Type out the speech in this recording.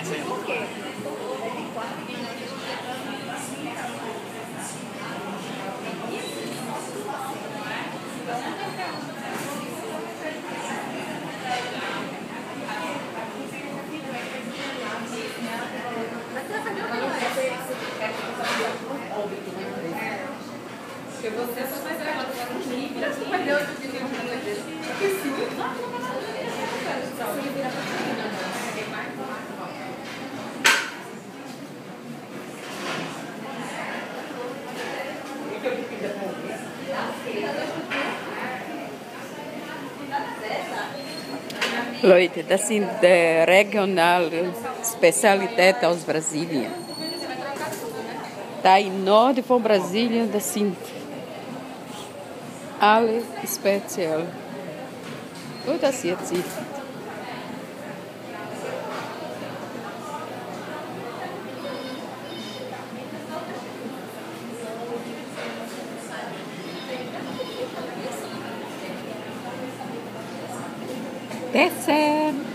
exemplo. Porque você só faz errado, mas não me vira, você perdeu Leute, das sind äh, regionale Spezialitäten aus Brasilien. Da im Norden von Brasilien, das sind alle speziell. Oh, das jetzt ist. That's it.